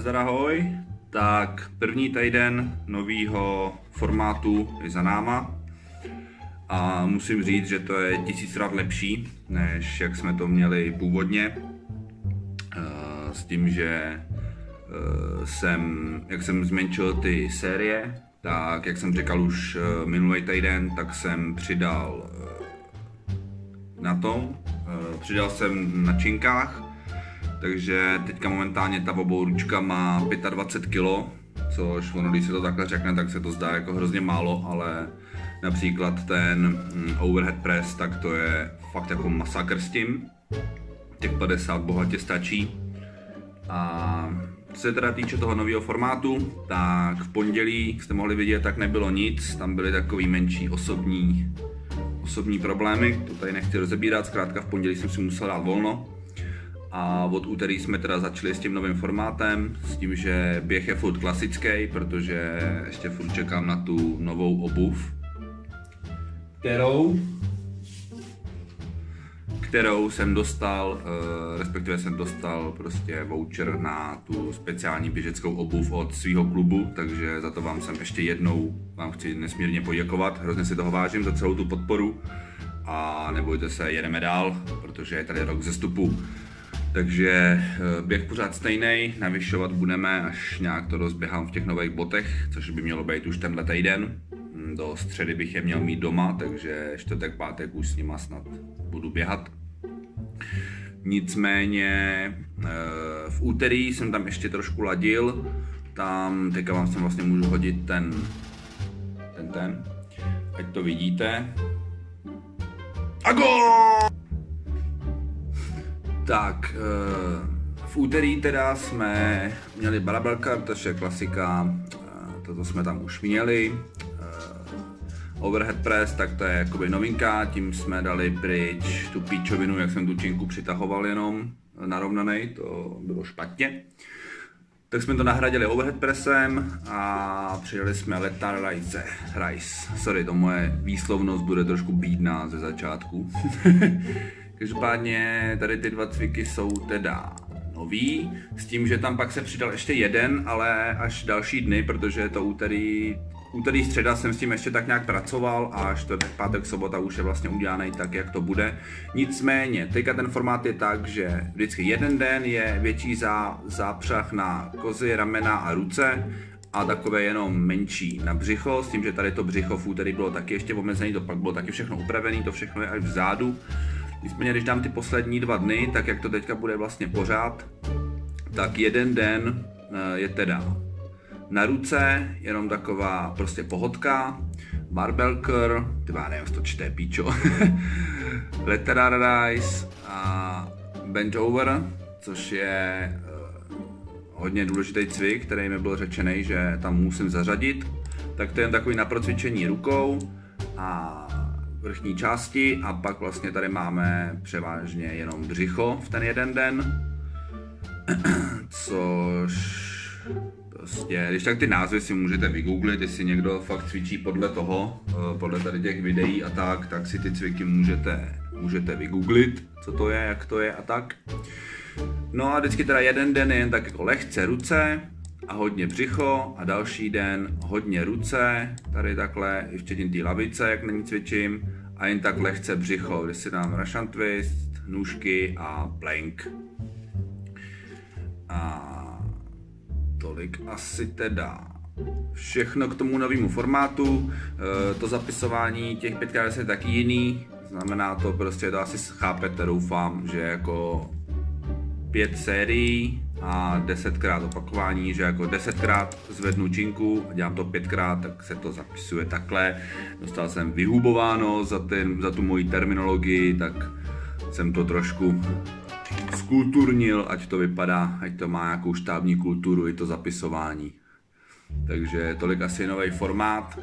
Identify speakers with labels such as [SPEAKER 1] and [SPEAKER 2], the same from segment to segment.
[SPEAKER 1] Nazdar ahoj. Tak první týden nového formátu je za náma a musím říct, že to je tisíckrát lepší, než jak jsme to měli původně. Eh, S tím, že eh, jsem, jak jsem zmenšil ty série, tak jak jsem říkal už eh, minulý týden, tak jsem přidal na tom, přidal jsem na činkách, takže teďka momentálně ta ručka má 25 kg, což ono, když se to takhle řekne, tak se to zdá jako hrozně málo, ale například ten mm, overhead press, tak to je fakt jako masakr s tím. Těch 50 bohatě stačí. A co se teda týče toho nového formátu, tak v pondělí jste mohli vidět, tak nebylo nic, tam byly takový menší osobní, osobní problémy, to tady nechci rozebírat, zkrátka v pondělí jsem si musel dát volno. A od úterý jsme teda začali s tím novým formátem, s tím, že běh je furt klasický, protože ještě furt čekám na tu novou obuv, kterou? Kterou jsem dostal, eh, respektive jsem dostal prostě voucher na tu speciální běžeckou obuv od svého klubu, takže za to vám jsem ještě jednou vám chci nesmírně poděkovat, hrozně si toho vážím za celou tu podporu. A nebojte se, jedeme dál, protože je tady rok zestupu. Takže eh, běh pořád stejný, navyšovat budeme, až nějak to rozběhám v těch nových botech, což by mělo být už tenhle týden. Hm, Do středy bych je měl mít doma, takže čtvrtek, pátek už s nima snad budu běhat. Nicméně eh, v úterý jsem tam ještě trošku ladil, tam teďka vám sem vlastně můžu hodit ten, ten, ten, ať to vidíte. A gól! Tak, eh, v úterý teda jsme měli Barabelka, to je klasika, eh, toto jsme tam už měli. Eh, Overhead press, tak to je jakoby novinka, tím jsme dali pryč tu píčovinu, jak jsem tu činku přitahoval jenom narovnanej, to bylo špatně. Tak jsme to nahradili overhead pressem a přidali jsme letar rice. rice. Sorry, to moje výslovnost bude trošku bídná ze začátku. Každopádně tady ty dva cviky jsou teda nový, s tím, že tam pak se přidal ještě jeden, ale až další dny, protože to úterý, úterý středa jsem s tím ještě tak nějak pracoval a čtvrtek, pátek, sobota už je vlastně udělaný tak, jak to bude. Nicméně, teďka ten formát je tak, že vždycky jeden den je větší zá, zápřah na kozy, ramena a ruce a takové jenom menší na břicho, s tím, že tady to břicho v úterý bylo taky ještě omezený, to pak bylo taky všechno upravené, to všechno je až vzadu. Nicméně, když dám ty poslední dva dny, tak jak to teďka bude vlastně pořád, tak jeden den eh, je teda na ruce, jenom taková prostě pohodka, barbell curl, ty já nevím, to čte, píčo, rise a bench over, což je eh, hodně důležitý cvik, který mi byl řečený, že tam musím zařadit, tak to je jen takový na procvičení rukou a vrchní části a pak vlastně tady máme převážně jenom břicho v ten jeden den, což prostě, když tak ty názvy si můžete vygooglit, jestli někdo fakt cvičí podle toho, eh, podle tady těch videí a tak, tak si ty cviky můžete, můžete vygooglit, co to je, jak to je a tak. No a vždycky teda jeden den je jen tak jako lehce ruce a hodně břicho a další den hodně ruce, tady takhle, i včetně té lavice, jak na ní cvičím a jen tak lehce břicho, kde si dám Russian twist, nůžky a plank. A tolik asi teda všechno k tomu novému formátu. E, To zapisování těch 5x je taky jiný, znamená to prostě, to asi chápete, doufám, že jako pět sérií a desetkrát opakování, že jako desetkrát zvednu činku a dělám to pětkrát, tak se to zapisuje takhle. Dostal jsem vyhubováno za, ten, za tu moji terminologii, tak jsem to trošku skulturnil, ať to vypadá, ať to má nějakou štábní kulturu i to zapisování. Takže tolik asi nový formát.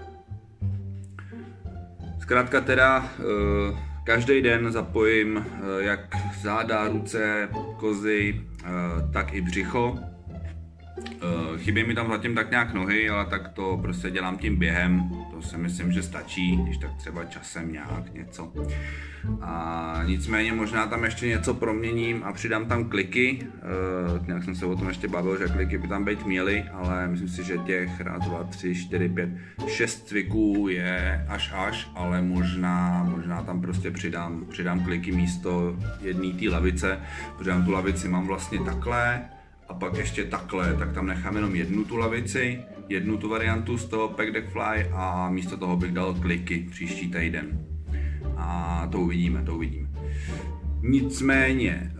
[SPEAKER 1] Zkrátka teda, eh, každý den zapojím eh, jak záda, ruce, kozy, eh, tak i břicho. Uh, chybí mi tam zatím tak nějak nohy, ale tak to prostě dělám tím během. To si myslím, že stačí, když tak třeba časem nějak něco. A nicméně možná tam ještě něco proměním a přidám tam kliky. Uh, nějak jsem se o tom ještě bavil, že kliky by tam být měly, ale myslím si, že těch raz, dva, tři, čtyři, pět, šest cviků je až až, ale možná, možná tam prostě přidám, přidám kliky místo jedné té lavice, protože tam tu lavici mám vlastně takhle, a pak ještě takhle, tak tam nechám jenom jednu tu lavici, jednu tu variantu z toho Pack Deck Fly a místo toho bych dal kliky příští týden. A to uvidíme, to uvidíme. Nicméně,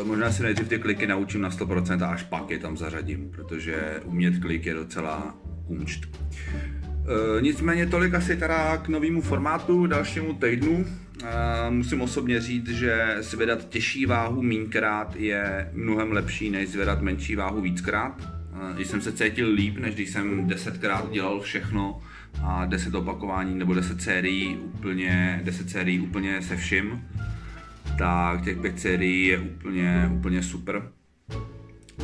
[SPEAKER 1] uh, možná si nejdřív ty kliky naučím na 100% a až pak je tam zařadím, protože umět klik je docela kumčt. Uh, nicméně tolik asi teda k novému formátu, dalšímu týdnu. Uh, musím osobně říct, že zvedat těžší váhu mínkrát je mnohem lepší, než zvedat menší váhu víckrát. Uh, když jsem se cítil líp, než když jsem desetkrát dělal všechno a deset opakování nebo deset sérií úplně, deset sérií úplně se vším, tak těch pět sérií je úplně, úplně super.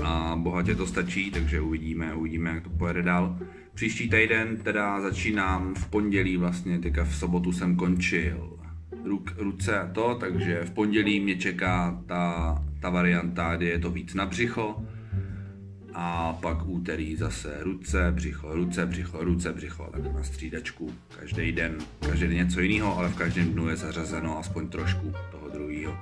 [SPEAKER 1] A bohatě to stačí, takže uvidíme, uvidíme, jak to pojede dál. Příští týden teda začínám v pondělí vlastně, teďka v sobotu jsem končil ruk, ruce a to, takže v pondělí mě čeká ta, ta varianta, kdy je to víc na břicho a pak úterý zase ruce, břicho, ruce, břicho, ruce, břicho, tak na střídačku, každý den, každý den něco jiného, ale v každém dnu je zařazeno aspoň trošku toho druhého.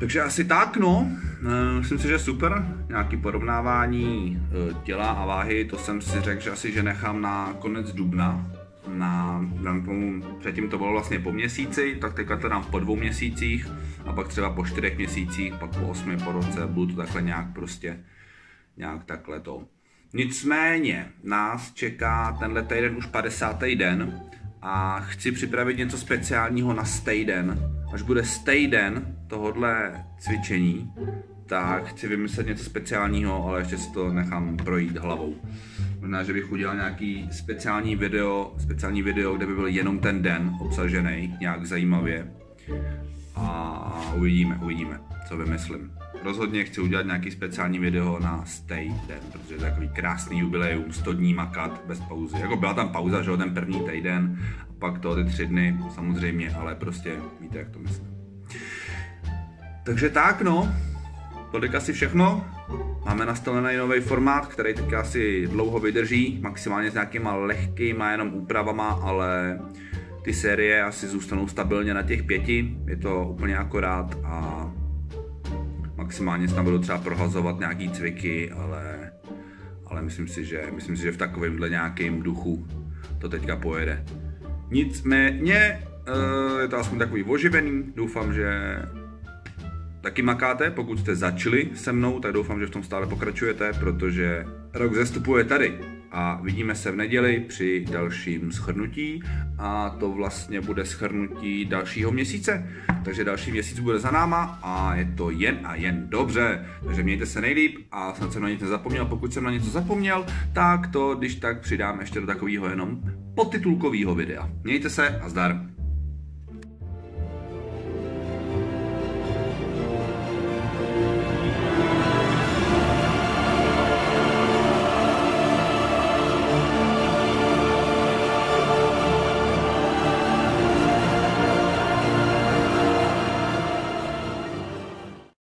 [SPEAKER 1] Takže asi tak, no. Eh, myslím si, že super. Nějaký porovnávání eh, těla a váhy, to jsem si řekl, že asi že nechám na konec dubna, na, dám tomu, předtím to bylo vlastně po měsíci, tak teďka to dám po dvou měsících a pak třeba po čtyřech měsících, pak po osmi, po roce, budu to takhle nějak prostě, nějak takhle to. Nicméně nás čeká tenhle týden už 50. den a chci připravit něco speciálního na stay den. Až bude stay den tohohle cvičení, tak chci vymyslet něco speciálního, ale ještě si to nechám projít hlavou. Možná, že bych udělal nějaký speciální video, speciální video, kde by byl jenom ten den obsažený nějak zajímavě. A uvidíme, uvidíme, co vymyslím. Rozhodně chci udělat nějaký speciální video na Stay Den, protože je takový krásný jubileum, 100 dní makat bez pauzy. Jako byla tam pauza, že ten první týden, a pak to ty tři dny, samozřejmě, ale prostě víte, jak to myslím. Takže tak, no, tolik asi všechno. Máme nastavený nový formát, který teď asi dlouho vydrží, maximálně s nějakýma lehkýma jenom úpravama, ale ty série asi zůstanou stabilně na těch pěti, je to úplně akorát a maximálně tam budu třeba prohazovat nějaký cviky, ale, ale myslím, si, že, myslím si, že v takovémhle nějakém duchu to teďka pojede. Nicméně eh, je to aspoň takový oživený, doufám, že taky makáte, pokud jste začali se mnou, tak doufám, že v tom stále pokračujete, protože rok zestupuje tady a vidíme se v neděli při dalším schrnutí a to vlastně bude schrnutí dalšího měsíce. Takže další měsíc bude za náma a je to jen a jen dobře. Takže mějte se nejlíp a snad jsem na nic nezapomněl. Pokud jsem na něco zapomněl, tak to když tak přidám ještě do takového jenom podtitulkového videa. Mějte se a zdar.